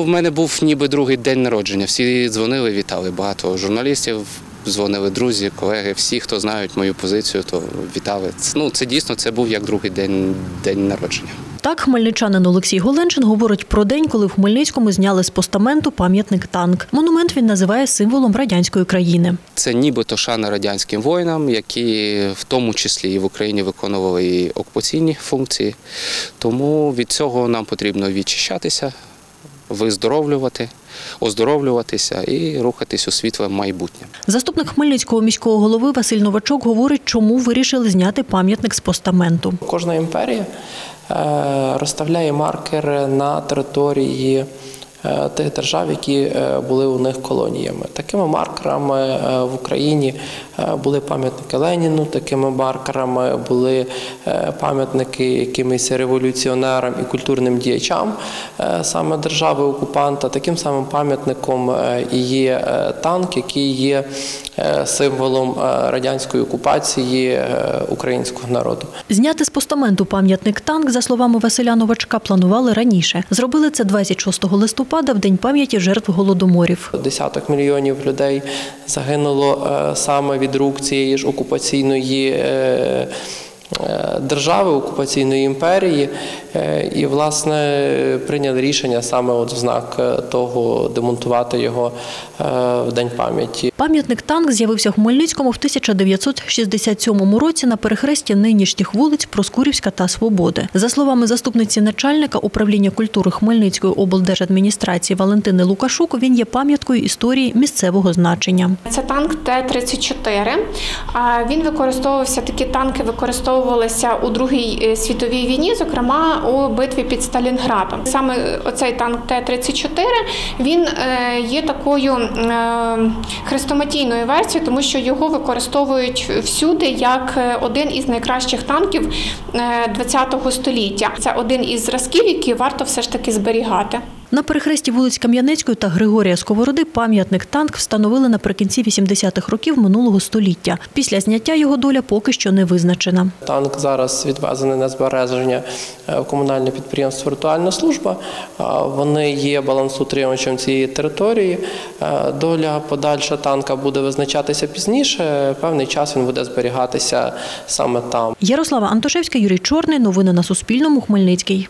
У мене був ніби другий день народження. Всі дзвонили, вітали. Багато журналістів дзвонили, друзі, колеги, всі, хто знають мою позицію, то вітали. Ну, це дійсно це був як другий день, день народження. Так, хмельничанин Олексій Голенчин говорить про день, коли в Хмельницькому зняли з постаменту пам'ятник танк. Монумент він називає символом радянської країни. Це нібито шана радянським воїнам, які в тому числі і в Україні виконували і окупаційні функції. Тому від цього нам потрібно відчищатися, виздоровлювати, оздоровлюватися і рухатись у світле майбутнє. Заступник Хмельницького міського голови Василь Новачок говорить, чому вирішили зняти пам'ятник з постаменту. Кожна імперія е, розставляє маркер на території тих держав, які е, були у них колоніями. Такими маркерами е, в Україні е, були пам'ятники Леніну, такими маркерами були е, пам'ятники якимось революціонерам і культурним діячам е, саме держави окупанта. Таким самим пам'ятником е, є е, танк, який є е, символом е, радянської окупації е, українського народу. Зняти з постаменту пам'ятник танк, за словами Василя Новачка, планували раніше. Зробили це 26 листопада, в день пам'яті жертв голодоморів. Десяток мільйонів людей загинуло е, саме від рук цієї ж окупаційної е, е, держави, окупаційної імперії, і власне прийняли рішення саме от в знак е, того демонтувати його е, в день пам'яті. Пам'ятник танк з'явився в Хмельницькому в 1967 році на перехресті нинішніх вулиць Проскурівська та Свободи. За словами заступниці начальника управління культури Хмельницької облдержадміністрації Валентини Лукашук, він є пам'яткою історії місцевого значення. Це танк Т-34. А Він використовувався, такі танки використовувалися у Другій е, світовій війні, зокрема у битві під Сталінградом. Саме оцей танк Т-34 він е, є такою е, хрестоматійною версією, тому що його використовують всюди як е, один із найкращих танків ХХ століття. Це один із зразків, які варто все ж таки зберігати. На перехресті вулиць Кам'янецької та Григорія Сковороди пам'ятник танк встановили наприкінці 80-х років минулого століття. Після зняття його доля поки що не визначена. Танк зараз відвезений на збереження е, в комунальне підприємство Віртуальна служба. Вони є балансоутримувачем цієї території. Е, Доля подальша танка буде визначатися пізніше. Певний час він буде зберігатися саме там. Ярослава Антошевська, Юрій Чорний. Новини на Суспільному. Хмельницький.